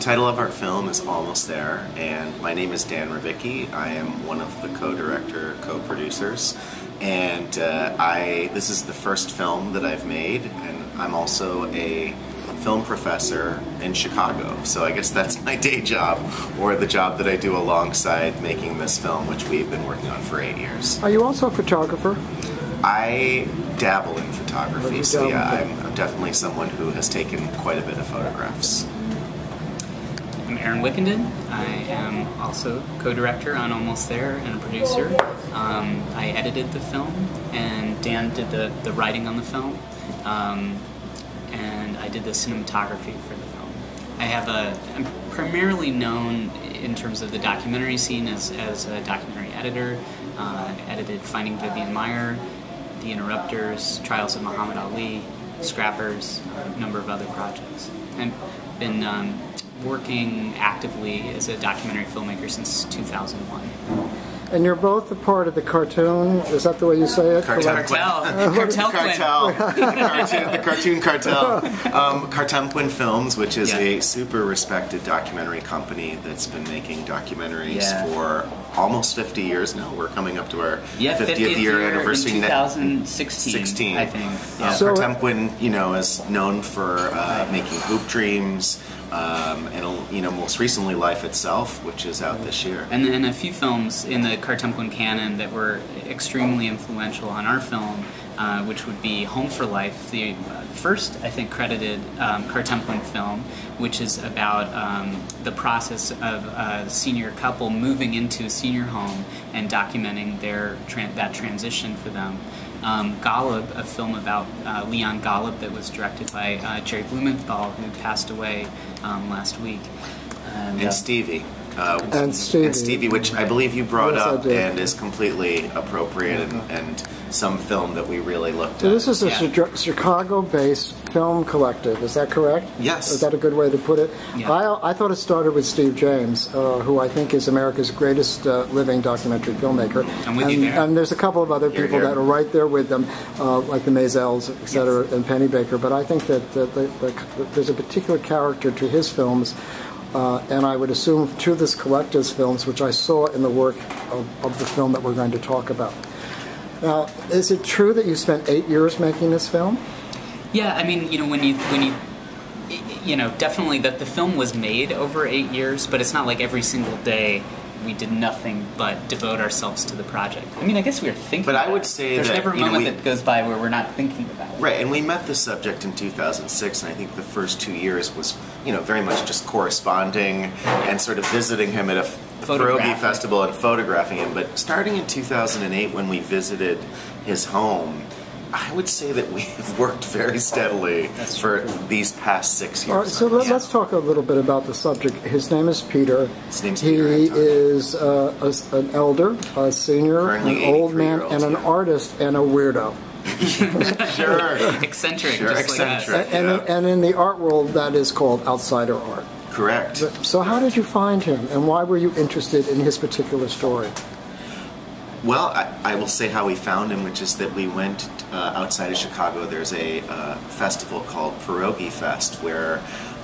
title of our film is Almost There, and my name is Dan Rybicky. I am one of the co-director, co-producers, and uh, I this is the first film that I've made, and I'm also a film professor in Chicago. So I guess that's my day job, or the job that I do alongside making this film, which we've been working on for eight years. Are you also a photographer? I dabble in photography, so yeah, I'm, I'm definitely someone who has taken quite a bit of photographs. Aaron Wickenden. I am also co-director on Almost There and a producer. Um, I edited the film, and Dan did the, the writing on the film, um, and I did the cinematography for the film. I have a I'm primarily known in terms of the documentary scene as, as a documentary editor. Uh, edited Finding Vivian Maier, The Interrupters, Trials of Muhammad Ali, Scrappers, a number of other projects. I've been um, working actively as a documentary filmmaker since 2001. And you're both a part of the cartoon. Is that the way you say it? Cartoon. Cartel, Cartel, Quinn. Cartel, cartoon, the cartoon cartel, um, Cartemquin Films, which is Yeah. a super respected documentary company that's been making documentaries Yeah. for almost 50 years now. We're coming up to our Yeah, 50th, year anniversary. in 2016, 16. I think. Uh, Yeah. So- Cartemquin, you know, is known for uh, making Hoop Dreams, um, and you know, most recently Life Itself, which is out this year. and then a few films in the Cartemquin canon that were extremely influential on our film, uh, which would be Home for Life, the uh, first, I think, credited um, Cartemquin film, which is about um, the process of a senior couple moving into a senior home and documenting their tran that transition for them. Um, Golub, a film about uh, Leon Golub that was directed by uh, Jerry Blumenthal, who passed away um, last week. And, uh, and Stevie. Uh, And Stevie. which I believe you brought Yes, up and is completely appropriate and, and some film that we really looked So at. this is a Yeah. Chicago-based film collective. Is that correct? Yes. Is that a good way to put it? Yeah. I, I thought it started with Steve James, uh, who I think is America's greatest uh, living documentary filmmaker. I'm with and, you there. And there's a couple of other Here, people here. that are right there with them, uh, like the Maysles, et cetera, and Pennebaker. But I think that, that, that, that there's a particular character to his films. Uh, and I would assume to this collective's films, which I saw in the work of, of the film that we're going to talk about. Now, is it true that you spent eight years making this film? Yeah, I mean, you know, when you when you you know, definitely that the film was made over eight years, but it's not like every single day we did nothing but devote ourselves to the project. I mean, I guess we were thinking. But I would it. say there's that, never a you know, moment we- that goes by where we're not thinking about it. Right, and we met the subject in 2006, and I think the first two years was, you know, very much just corresponding and sort of visiting him at a pierogi Photographing. festival and photographing him. But starting in 2008, when we visited his home, I would say that we've worked very steadily That's for these past six years. All right, so let, Yeah. us talk a little bit about the subject. His name is Peter. His name's he Peter Anton. is uh, a s an elder, a senior, Currently an old man, 83-year-old, and an yeah. artist and a weirdo. Sure. Eccentric, Sure, just like us. eccentric. And, Yeah. and in the art world, that is called outsider art. Correct. So, how did you find him, and why were you interested in his particular story? Well, I, I will say how we found him, which is that we went uh, outside of Chicago. There's a uh, festival called Pierogi Fest where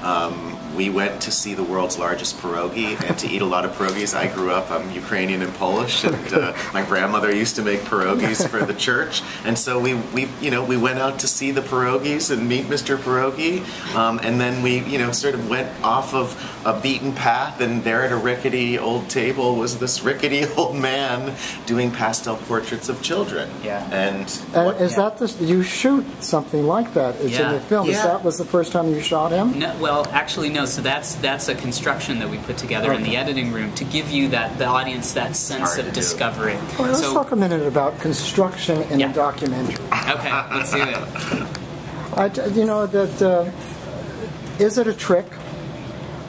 um, we went to see the world's largest pierogi and to eat a lot of pierogies. I grew up, I'm Ukrainian and Polish, and uh, my grandmother used to make pierogies for the church. And so we, we, you know, we went out to see the pierogies and meet Mr. Pierogi. Um, and then we, you know, sort of went off of a beaten path, and there at a rickety old table was this rickety old man doing pastel portraits of children. Yeah. And And what- is yeah. that the, you shoot something like that? It's in the film. Is that was the first time you shot him? No, well, actually, no. So that's that's a construction that we put together in the editing room to give you that the audience that sense hard of discovery. All right, let's so, talk a minute about construction in Yeah. a documentary. okay, let's do it. I, you know that uh, is it a trick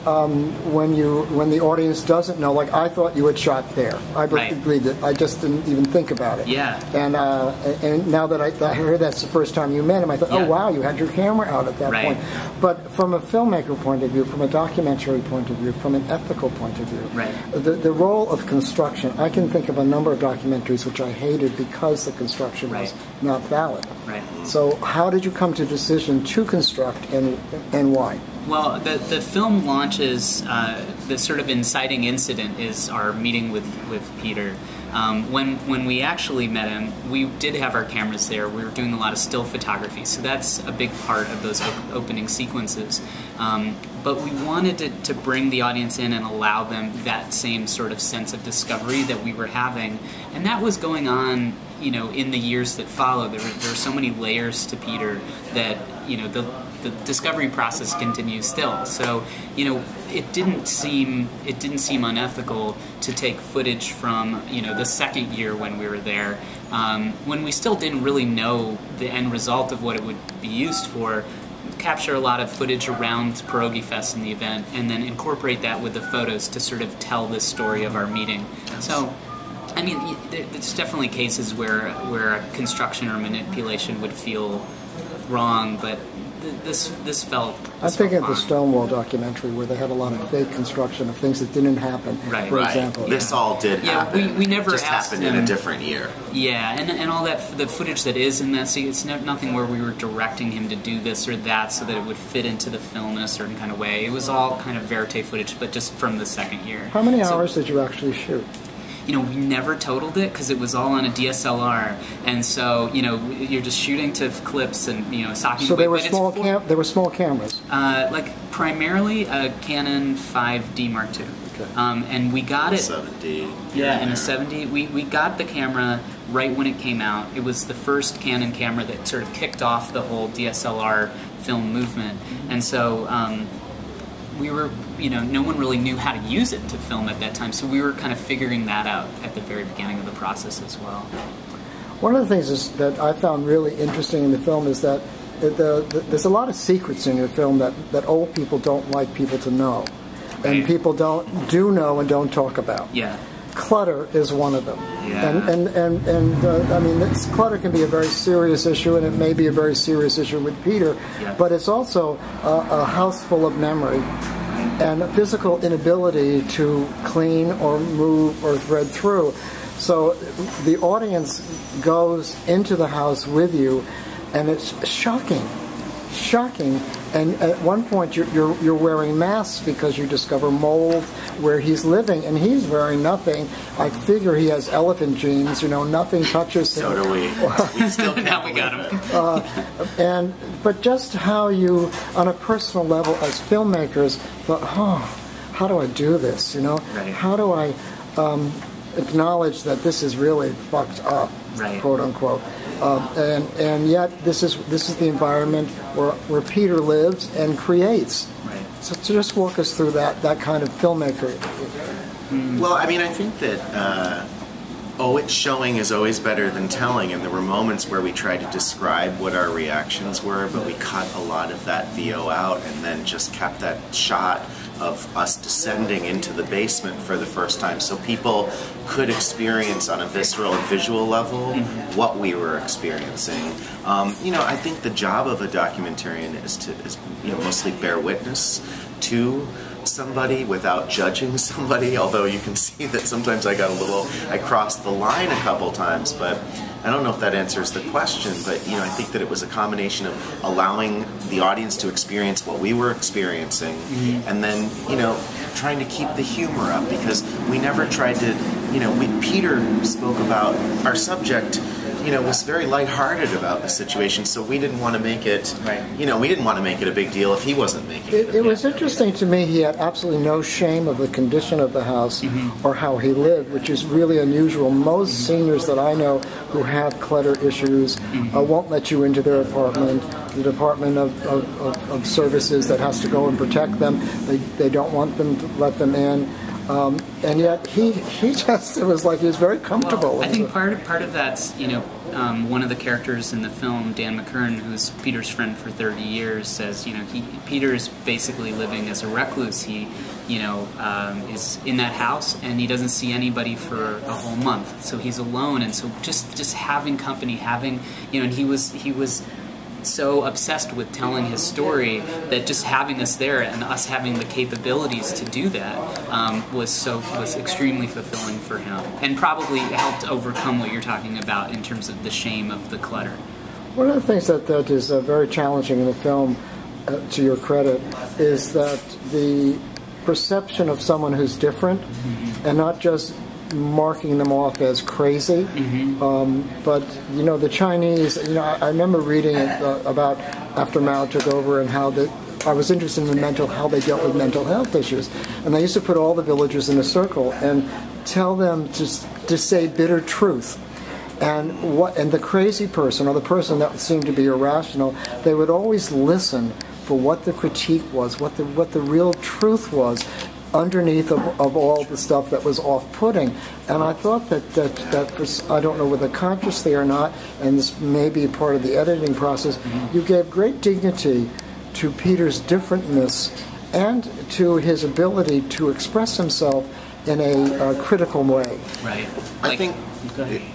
um, when you when the audience doesn't know? Like I thought you had shot there. I Right. believed it. I just didn't even think about it. Yeah. And uh, and now that I, I heard that's the first time you met him, I thought, Yeah. oh wow, you had your camera out at that Right. point. But from a filmmaker point of view, from a documentary point of view, from an ethical point of view, Right. the the role of construction. I can think of a number of documentaries which I hated because the construction was not valid. Right. So how did you come to decision to construct and and why? Well, the, the film launches, uh, the sort of inciting incident is our meeting with, with Peter. Um, when, when we actually met him, we did have our cameras there. We were doing a lot of still photography, so that's a big part of those op- opening sequences. Um, but we wanted to, to bring the audience in and allow them that same sort of sense of discovery that we were having. And that was going on, you know, in the years that followed. There were, there were so many layers to Peter that, you know, the, the discovery process continues still. So, you know, it didn't seem it didn't seem unethical to take footage from you know the second year when we were there, um, when we still didn't really know the end result of what it would be used for. Capture a lot of footage around Pierogi Fest and the event, and then incorporate that with the photos to sort of tell the story of our meeting. So. I mean, there's definitely cases where where construction or manipulation would feel wrong, but this this felt. I think felt of the. Stonewall documentary where they had a lot of fake construction of things that didn't happen. Right. For Right. example, This all did Yeah, we- happen. we never It just asked happened in a different year. Yeah, and, and all that the footage that is in that scene, it's no, nothing where we were directing him to do this or that so that it would fit into the film in a certain kind of way. It was all kind of verite footage, but just from the second year. How many So, hours did you actually shoot? You know, we never totaled it because it was all on a DSLR, and so you know you're just shooting to clips and you know stocking. So away, they were small for- cam. They were small cameras. uh, like primarily a Canon 5D Mark II, Okay. um, and we got it. 70. Yeah, in a 70, we, we got the camera right when it came out. It was the first Canon camera that sort of kicked off the whole DSLR film movement. And so um, we were, you know, no one really knew how to use it to film at that time. So we were kind of figuring that out at the very beginning of the process as well. One of the things is, that I found really interesting in the film is that the, the, there's a lot of secrets in your film that, that old people don't like people to know, and people don't do know and don't talk about. Yeah. Clutter is one of them, Yeah. and and and, and uh, I mean, this clutter can be a very serious issue, and it may be a very serious issue with Peter, Yeah. but it's also a, a house full of memory and a physical inability to clean or move or thread through. So the audience goes into the house with you, and it's shocking, shocking. And at one point, you're, you're, you're wearing masks because you discover mold where he's living, and he's wearing nothing. I figure he has elephant genes, you know, nothing touches him. So do we. We still can't now we got him. it. And but just how you, on a personal level, as filmmakers, thought, oh, how do I do this? You know, Right. how do I um, acknowledge that this is really fucked up, Right. quote unquote. Um, and and yet this is this is the environment where where Peter lives and creates. Right. So to just walk us through that that kind of filmmaker. Well, I mean, I think that uh, oh, it's showing is always better than telling, and there were moments where we tried to describe what our reactions were, but we cut a lot of that VO out, and then just kept that shot of us descending into the basement for the first time, so people could experience on a visceral and visual level what we were experiencing. Um, you know, I think the job of a documentarian is to is you know mostly bear witness to somebody without judging somebody although you can see that sometimes i got a little i crossed the line a couple times but i don't know if that answers the question but you know i think that it was a combination of allowing the audience to experience what we were experiencing mm-hmm. and then you know trying to keep the humor up because we never tried to you know we peter spoke about our subject you know was very lighthearted about the situation so we didn't want to make it Right. you know we didn't want to make it a big deal if he wasn't making it, It, it was interesting to me. He had absolutely no shame of the condition of the house mm-hmm. or how he lived, which is really unusual. Most mm-hmm. seniors that I know who have clutter issues mm-hmm. uh, won't let you into their apartment. The Department of, of, of, of Services that has to go and protect them, they, they don't want them to let them in. Um, and yet he, he just, it was like he was very comfortable. I think part of, part of that's you know um, one of the characters in the film, Dan McKern, who's Peter's friend for 30 years, says you know he Peter is basically living as a recluse. He you know um, is in that house and he doesn't see anybody for a whole month, so he's alone. And so just just having company, having you know, and he was he was so obsessed with telling his story that just having us there and us having the capabilities to do that um, was so was extremely fulfilling for him and probably helped overcome what you're talking about in terms of the shame of the clutter. One of the things that, that is uh, very challenging in the film uh, to your credit, is that the perception of someone who's different, and not just marking them off as crazy. Um, but you know, the Chinese. You know, I, I remember reading uh, about after Mao took over and how the. I was interested in the mental how they dealt with mental health issues, and they used to put all the villagers in a circle and tell them to to say bitter truth. And what and the crazy person or the person that seemed to be irrational, they would always listen for what the critique was, what the what the real truth was underneath of, of all the stuff that was off-putting. And I thought that that that was, I don't know whether consciously or not, and this may be part of the editing process. You gave great dignity to Peter's differentness and to his ability to express himself in a uh, critical way. Right. I think.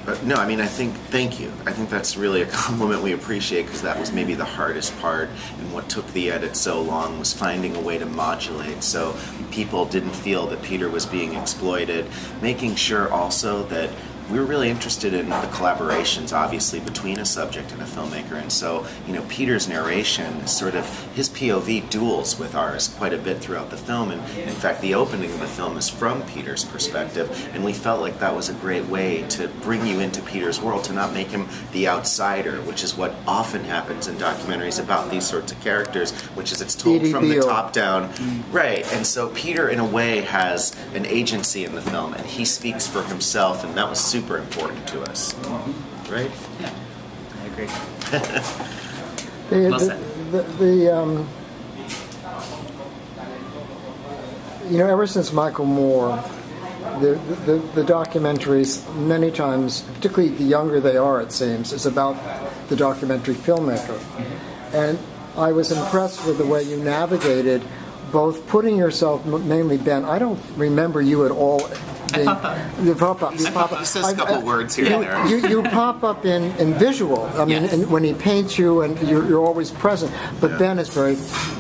Uh, No, I mean, I think, thank you. I think that's really a compliment we appreciate because that was maybe the hardest part and what took the edit so long was finding a way to modulate so people didn't feel that Peter was being exploited. Making sure also that we were really interested in the collaborations, obviously, between a subject and a filmmaker. And so, you know, Peter's narration, sort of his POV duels with ours quite a bit throughout the film. And in fact, the opening of the film is from Peter's perspective. And we felt like that was a great way to bring you into Peter's world, to not make him the outsider, which is what often happens in documentaries about these sorts of characters, which is it's told from the top down. Right. And so Peter, in a way, has an agency in the film, and he speaks for himself, and that was super important to us. Right? Yeah, I agree. The, Well the, the, the, um, you know, ever since Michael Moore, the, the, the documentaries, many times, particularly the younger they are, it seems, is about the documentary filmmaker. And I was impressed with the way you navigated both putting yourself, mainly Ben, I don't remember you at all. Being- pop up. You pop up. Pop. He says a I- couple I- words here you, and there. You, you pop up in, in visual. I mean, Yes. in, when he paints you, and you're, you're always present. But Ben is very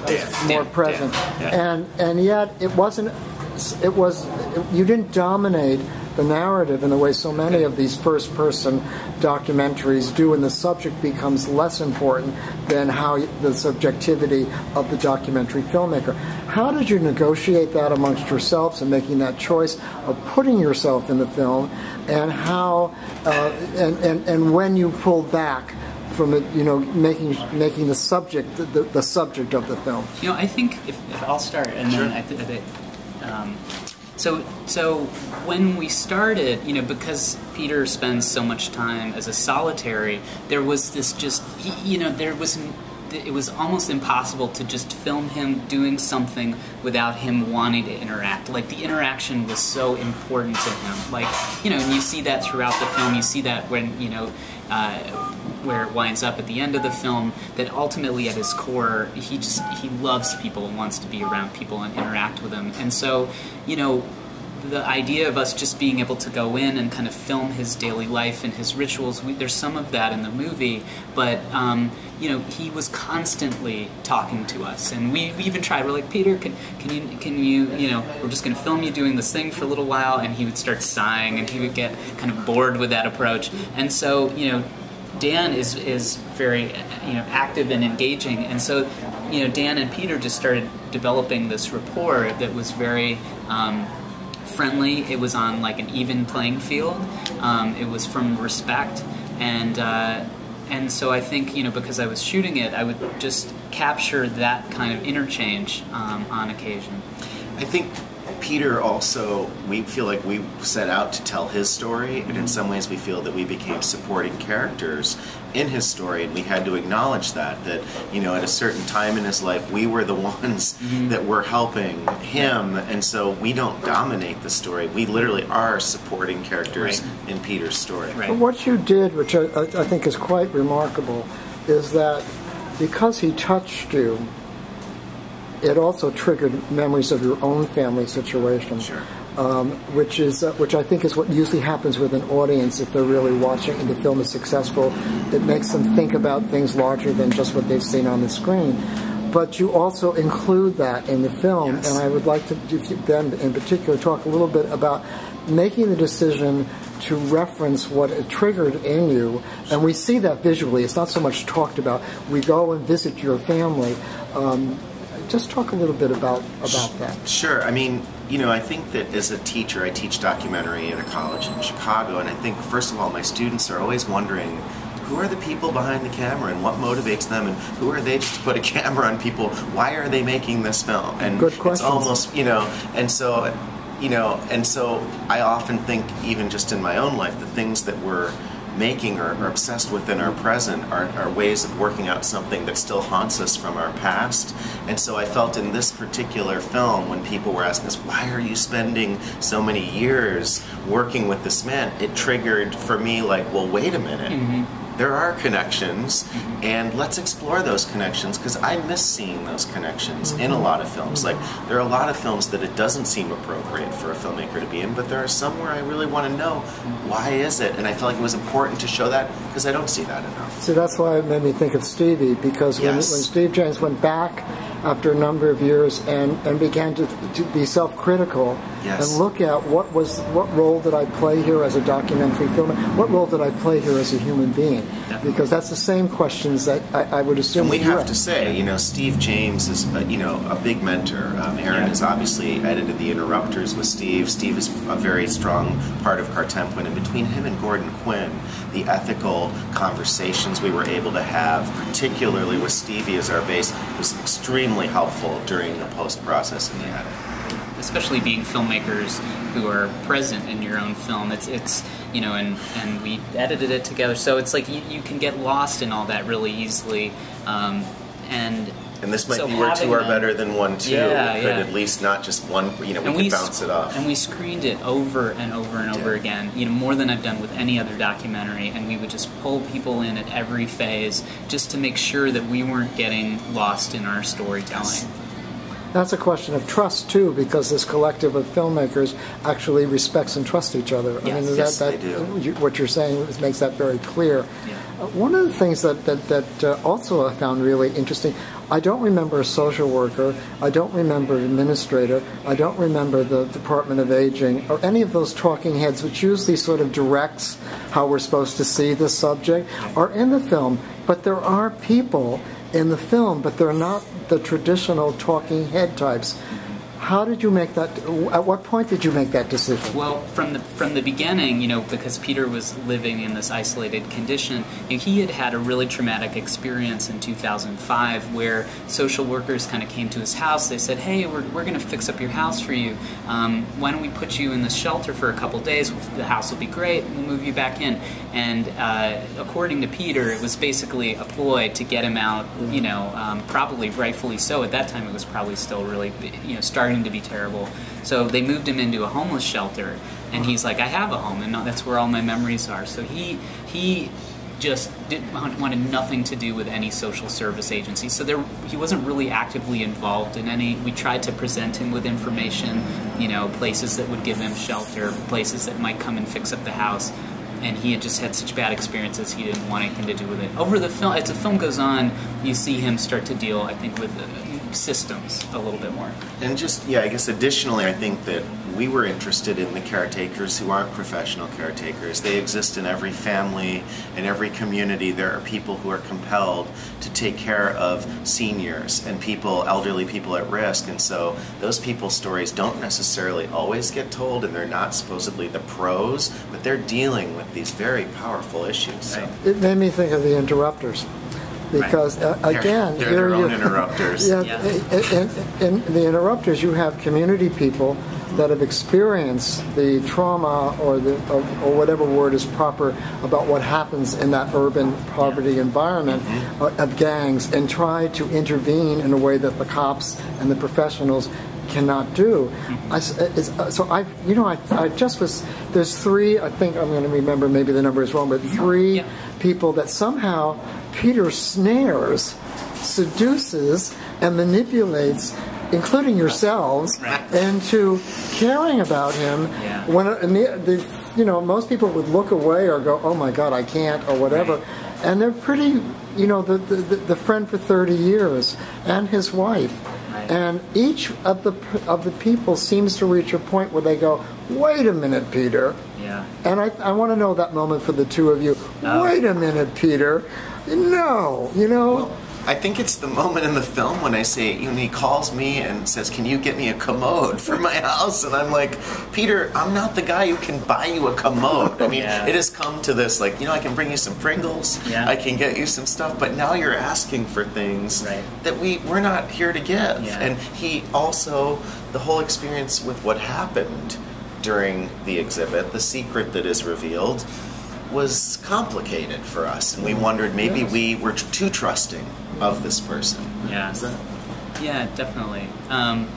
Dan. more Dan, present, yeah. and and yet it wasn't. It was you didn't dominate the narrative in the way so many of these first-person documentaries do, and the subject becomes less important than how the subjectivity of the documentary filmmaker. How did you negotiate that amongst yourselves and making that choice of putting yourself in the film, and how uh, and, and and when you pulled back? From it, you know, making making the subject the, the, the subject of the film. You know, I think if, if I'll start, and Sure. then I think that. Um, so, so when we started, you know, because Peter spends so much time as a solitary, there was this just, you know, there was, it was almost impossible to just film him doing something without him wanting to interact. Like the interaction was so important to him. Like, you know, and you see that throughout the film. You see that when, you know, uh, where it winds up at the end of the film that ultimately at his core he just he loves people and wants to be around people and interact with them. And so you know the idea of us just being able to go in and kind of film his daily life and his rituals we, there's some of that in the movie but um, you know he was constantly talking to us. And we, we even tried we're like peter can, can you can you you know we're just going to film you doing this thing for a little while and he would start sighing and he would get kind of bored with that approach. And so you know Dan is is very you know active and engaging, and so you know Dan and Peter just started developing this rapport that was very um, friendly. It was on like an even playing field. Um, it was from respect, and uh, and so I think you know because I was shooting it, I would just capture that kind of interchange um, on occasion. I think Peter also, we feel like we set out to tell his story, and in some ways we feel that we became supporting characters in his story, and we had to acknowledge that, that, you know, at a certain time in his life, we were the ones mm-hmm. that were helping him, and so we don't dominate the story. We literally are supporting characters Right. in Peter's story. Right. But what you did, which I, I I think is quite remarkable, is that because he touched you, it also triggered memories of your own family situation. Sure. Um, which is uh, which I think is what usually happens with an audience if they're really watching and the film is successful. It makes them think about things larger than just what they've seen on the screen. But you also include that in the film, Yes. and I would like to, if you- Ben in particular, talk a little bit about making the decision to reference what it triggered in you, and we see that visually. It's not so much talked about. We go and visit your family, Um, just talk a little bit about about that. Sure. I mean, you know, I think that as a teacher, I teach documentary at a college in Chicago, and I think first of all, my students are always wondering who are the people behind the camera and what motivates them and who are they to put a camera on people why are they making this film and Good it's almost you know and so you know and so i often think even just in my own life the things that we're making or are obsessed with in our present are, are ways of working out something that still haunts us from our past. And so i felt in this particular film when people were asking us why are you spending so many years working with this man? It triggered for me like well wait a minute mm-hmm. There are connections mm-hmm. and let's explore those connections because i miss seeing those connections in a mm-hmm. lot of films. Like mm-hmm. there are a lot of films that it doesn't seem appropriate for a filmmaker to be in but there are some where i really want to know why is it and i feel like it was important to show that because i don't see that enough. See, that's why it made me think of Stevie because when, Yes. when Steve James went back after a number of years and, and began to, to be self-critical Yes. and look at what was what role did I play here as a documentary filmmaker, what role did I play here as a human being? Because that's the same questions that I, I would assume. And we have to say, you know, Steve James is, a, you know, a big mentor. Um, Aaron Yeah. has obviously edited The Interrupters with Steve. Steve is a very strong part of Cartemquin. And between him and Gordon Quinn, the ethical conversations we were able to have, particularly with Stevie as our base, was extremely helpful during the post process in the edit. Especially being filmmakers who are present in your own film. It's it's you know, and and we edited it together, so it's like you, you can get lost in all that really easily. Um, and And this might so be where two are them- better than one, too. Yeah, we could yeah. at least not just one, you know, we and could we bounce it off. And we screened it over and over and over Yeah. again. You know, more than I've done with any other documentary. And we would just pull people in at every phase just to make sure that we weren't getting lost in our storytelling. That's a question of trust too, because this collective of filmmakers actually respects and trusts each other. I Yes. mean, that, Yes, that, they do. You, what you're saying makes that very clear. Yeah. Uh, one of the things that that, that uh, also I found really interesting. I don't remember a social worker. I don't remember an administrator. I don't remember the Department of Aging or any of those talking heads, which usually sort of directs how we're supposed to see the subject, are in the film. But there are people in the film, but they're not the traditional talking head types. How did you make that? At what point did you make that decision? Well, from the from the beginning, you know, because Peter was living in this isolated condition, you know, he had had a really traumatic experience in 2005, where social workers kind of came to his house. They said, "Hey, we're, we're going to fix up your house for you. Um, why don't we put you in this shelter for a couple days? The house will be great. We'll move you back in." And uh, according to Peter, it was basically a ploy to get him out. You know, um, probably rightfully so. At that time, it was probably still really, you know, starting to be terrible. So they moved him into a homeless shelter, and he's like, "I have a home, and that's where all my memories are." So he he just didn't wanted nothing to do with any social service agency. So there, he wasn't really actively involved in any. We tried to present him with information, you know, places that would give him shelter, places that might come and fix up the house. And he had just had such bad experiences, he didn't want anything to do with it. Over the film, as the film goes on, you see him start to deal, I think, with systems a little bit more. And just, yeah, I guess additionally, I think that we were interested in the caretakers who aren't professional caretakers. They exist in every family, in every community. There are people who are compelled to take care of seniors and people, elderly people at risk. And so those people's stories don't necessarily always get told, and they're not supposedly the pros, but they're dealing with these very powerful issues. So. It made me think of the interrupters. Because uh, They're- again, they're here their you- own interrupters. yeah, Yeah. In, in, the interrupters, you have community people that have experienced the trauma or the or, or whatever word is proper about what happens in that urban poverty environment Mm-hmm. uh, of gangs, and try to intervene in a way that the cops and the professionals cannot do. I s it's, uh, so I, you know, I, I just was. There's three. I think I'm going to remember. Maybe the number is wrong, but three Yeah. people that somehow Peter snares, seduces, and manipulates, including yourselves, Right. into caring about him. Yeah. When the, the, you know most people would look away or go, "Oh my God, I can't," or whatever, Right. and they're pretty. You know, the, the the the friend for 30 years and his wife. Right. And each of the of the people seems to reach a point where they go, "Wait a minute, Peter," Yeah. And I, I want to know that moment for the two of you. Oh. Wait a minute, Peter. No, you know. I think it's the moment in the film when I say, you know, he calls me and says, "Can you get me a commode for my house?" And I'm like, "Peter, I'm not the guy who can buy you a commode. I mean, Yeah. it has come to this. Like, you know, I can bring you some Pringles. Yeah. I can get you some stuff, but now you're asking for things Right. that we we're not here to give." Yeah. And he also the whole experience with what happened during the exhibit, the secret that is revealed was complicated for us and we wondered maybe Yes. we were too trusting of this person. Yeah. Is that- Yeah, definitely. Um,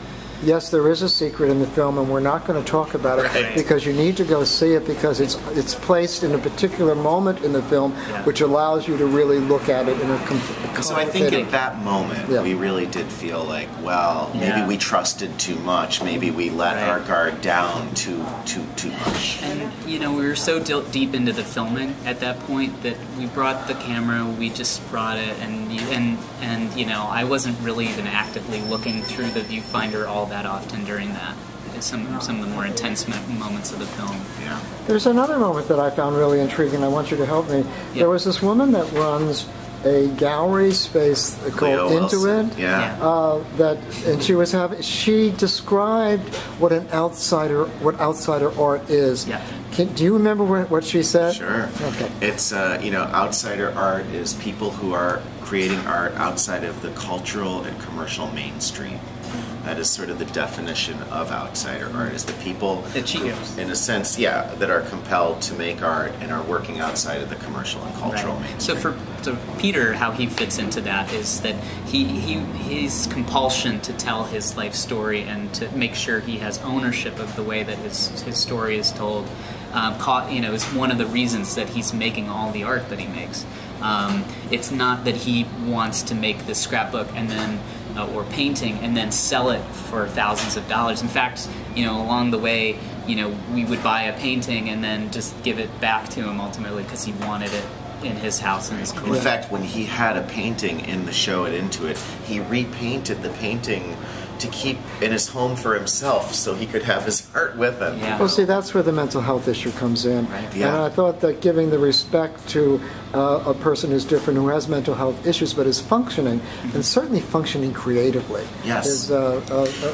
Yes, there is a secret in the film, and we're not going to talk about it Right. because you need to go see it because it's it's placed in a particular moment in the film, Yeah. which allows you to really look at it in a com- So I think complicated- at that moment Yeah. we really did feel like, well, maybe Yeah. we trusted too much, maybe we let Right. our guard down too too too much. And you know, we were so dil- deep into the filming at that point that we brought the camera. We just brought it, and you- and and you know, I wasn't really even actively looking through the viewfinder all that often during that. Some some of the more intense moments of the film. Yeah. There's another moment that I found really intriguing. I want you to help me. Yeah. There was this woman that runs a gallery space Cleo called Into Wilson. It. Yeah. Yeah. Uh, that and she was having. She described what an outsider, what outsider art is. Yeah. Can, do you remember what, what she said? Sure. Okay. It's uh, you know, outsider art is people who are creating art outside of the cultural and commercial mainstream. That is sort of the definition of outsider art. Is the people The cheat in a sense, yeah, that are compelled to make art and are working outside of the commercial and cultural Right. mainstream. So for so Peter, how he fits into that is that he, he his compulsion to tell his life story and to make sure he has ownership of the way that his his story is told. Um, caught, you know, is one of the reasons that he's making all the art that he makes. Um, it's not that he wants to make this scrapbook and then uh, or painting and then sell it for thousands of dollars. In fact, you know, along the way, you know, we would buy a painting and then just give it back to him ultimately because he wanted it in his house in his In fact, when he had a painting in the show at Intuit, he repainted the painting to keep in his home for himself so he could have his art with him. Yeah. Well, see, that's where the mental health issue comes in. Right. And I thought that giving the respect to uh, a person who's different, who has mental health issues, but is functioning, and certainly functioning creatively, Yes. is uh,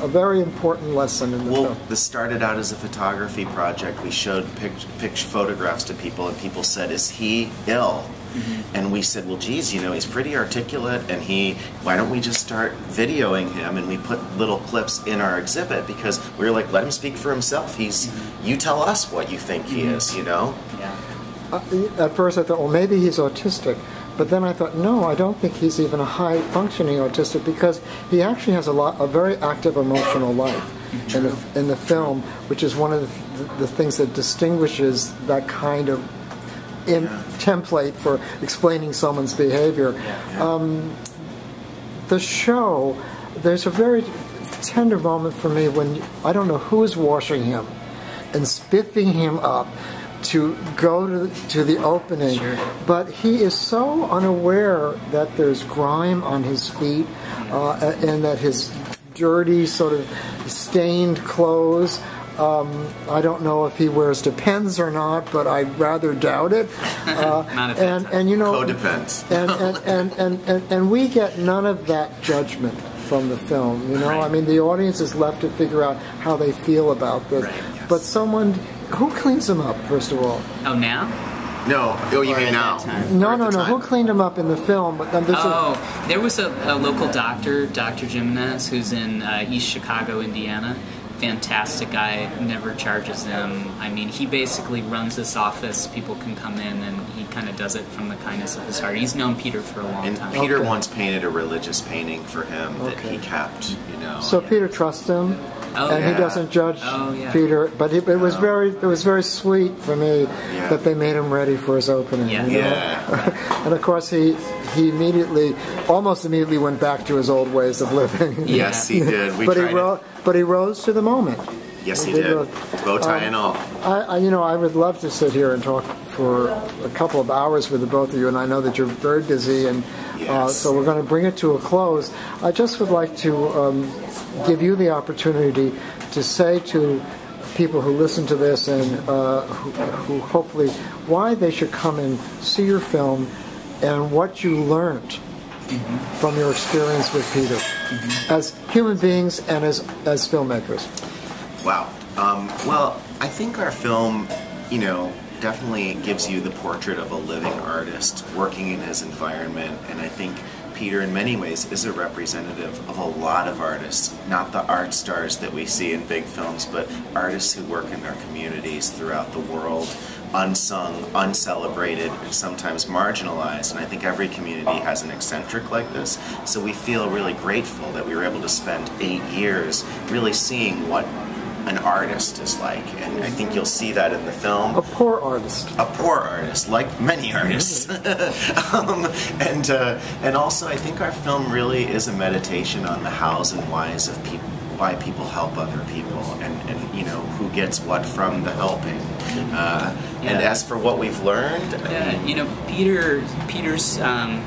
a, a very important lesson in the Well, film. this started out as a photography project. We showed pic- pic- photographs to people, and people said, "Is he ill?" Mm-hmm. And we said, "Well, geez, you know, he's pretty articulate, and he. Why don't we just start videoing him?" And we put little clips in our exhibit because we were like, "Let him speak for himself. He's. Mm-hmm. You tell us what you think he is. Mm-hmm. You know." Yeah. Uh, At first, I thought, well, maybe he's autistic. But then I thought, no, I don't think he's even a high functioning autistic because he actually has a lot, a very active emotional life in the, in the film, which is one of the, the things that distinguishes that kind of in, template for explaining someone's behavior. Um, the show, there's a very tender moment for me when I don't know who is washing him and spiffing him up to go to, to the opening, Sure. but he is so unaware that there's grime on his feet uh, and that his dirty, sort of stained clothes. Um, I don't know if he wears Depends or not, but I rather doubt it. Uh, Not at that and and you know, Codepends. and, and, and, and, and, and we get none of that judgment from the film. You know, Right. I mean, the audience is left to figure out how they feel about this. Right, yes. But someone who cleans them up, first of all. Oh, now? No. Oh, you Or mean now? No, no, no. time? Who cleaned them up in the film? But um, there's a- Oh, there was a, a local doctor, Dr. Jimenez, who's in uh, East Chicago, Indiana. Fantastic guy, never charges them. I mean, he basically runs this office. People can come in, and he kind of does it from the kindness of his heart. He's known Peter for a long And time. Peter Okay. once painted a religious painting for him that he kept. You know. so Peter trusts him, Oh, and yeah. he doesn't judge Oh, yeah. Peter. But it, it was No. very, it was very sweet for me Yeah. that they made him ready for his opening. Yeah. you know? yeah. And of course, he he immediately, almost immediately, went back to his old ways of living. Yes, he did. We but he tried ro- it. but he rose to the moment. Yes, he did. Bow tie Um, and all. I, I, you know, I would love to sit here and talk for a couple of hours with the both of you, and I know that you're very busy, and uh, so we're going to bring it to a close. I just would like to um, give you the opportunity to say to people who listen to this and uh, who, who hopefully why they should come and see your film and what you learned from your experience with Peter as human beings and as, as filmmakers? Wow. Um, well, I think our film, you know, definitely gives you the portrait of a living artist working in his environment, and I think Peter, in many ways, is a representative of a lot of artists, not the art stars that we see in big films, but artists who work in their communities throughout the world, unsung, uncelebrated, and sometimes marginalized. And I think every community has an eccentric like this. So we feel really grateful that we were able to spend eight years really seeing what an artist is like. And I think you'll see that in the film A poor artist. a poor artist, like many artists. um, and uh, and also, I think our film really is a meditation on the hows and whys of people, why people help other people, and, and you know who gets what from the helping. Uh, And as for what we've learned, I mean, you know, Peter Peter's um,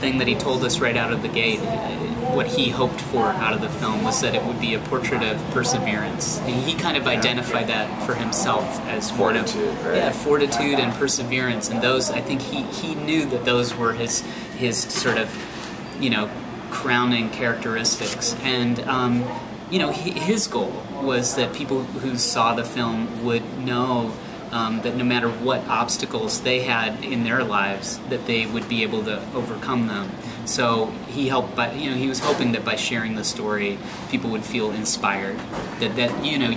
thing that he told us right out of the gate, what he hoped for out of the film was that it would be a portrait of perseverance. And he kind of identified that for himself as one of Fortitude, right? yeah, fortitude and perseverance. And those, I think, he he knew that those were his his sort of, you know, crowning characteristics. And um, you know, hi- his goal was that people who saw the film would know um, that no matter what obstacles they had in their lives, that they would be able to overcome them. So he helped by, you know, he was hoping that by sharing the story, people would feel inspired. That that you know,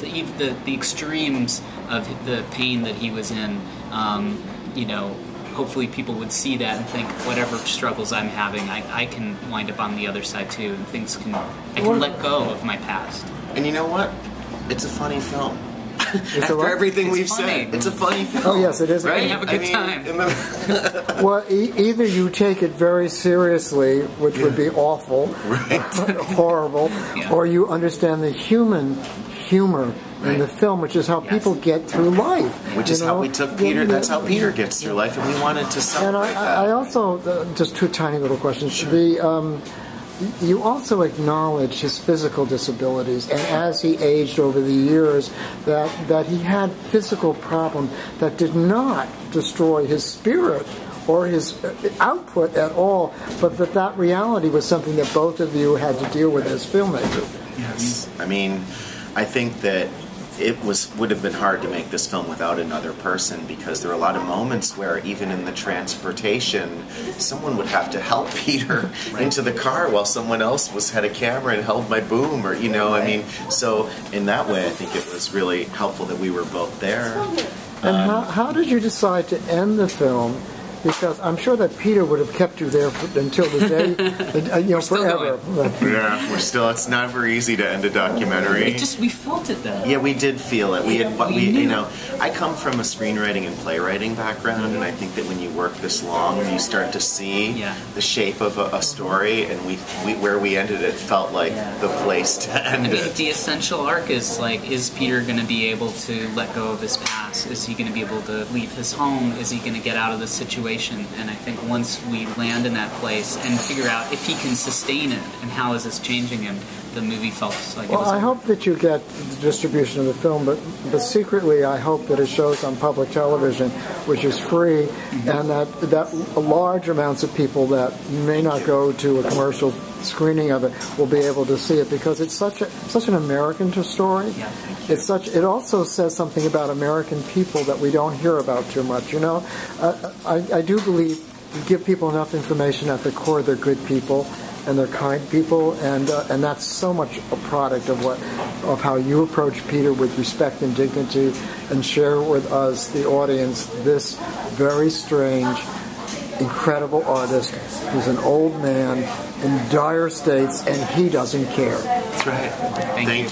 the the, the extremes of the pain that he was in, um, you know. Hopefully, people would see that and think, whatever struggles I'm having, I, I can wind up on the other side too, and things can I can let go of my past. and you know what? It's a funny film. A After everything It's we've funny. said, it's a funny film. Oh, yes, it is a Right? Have a I good mean, time. the- Well, e- either you take it very seriously, which would be awful, right. horrible, Yeah. or you understand the human humor in the film, which is how Yes. people get through life. which you is how we took Peter. yeah. That's how Peter gets through life, and we wanted to And celebrate I, that. I also, uh, just two tiny little questions. The, um, you also acknowledge his physical disabilities, and as he aged over the years, that, that he had physical problems that did not destroy his spirit or his uh, output at all, but that that reality was something that both of you had to deal with as filmmakers. Yes. I mean, I think that it was would have been hard to make this film without another person because there were a lot of moments where even in the transportation someone would have to help Peter into the car while someone else was had a camera and held my boom or you know I mean so in that way I think it was really helpful that we were both there And Um, how, how did you decide to end the film? Because I'm sure that Peter would have kept you there for, until the day, uh, you know, still forever. yeah we're still it's never easy to end a documentary It just we felt it though. Yeah, we did feel it. We had what We we you know. I come from a screenwriting and playwriting background, and I think that when you work this long, you start to see Yeah. the shape of a, a story, and we, we where we ended it felt like Yeah. the place to end I mean, it. the essential arc is like, is Peter going to be able to let go of his past? Is he going to be able to leave his home? Is he going to get out of the situation? And I think once we land in that place and figure out if he can sustain it and how is this changing him, the movie felt like Well, it was. I hope that you get the distribution of the film, but, but secretly, I hope that it shows on public television, which is free, Mm-hmm. and that that large amounts of people that may not go to a commercial screening of it will be able to see it because it's such a such an American story. Yeah. It's such. It also says something about American people that we don't hear about too much. You know, I, I do believe you give people enough information at the core they're good people and they're kind people, and uh, and that's so much a product of what of how you approach Peter with respect and dignity, and share with us the audience this very strange, incredible artist who's an old man in dire states, and he doesn't care. That's right. Thank you.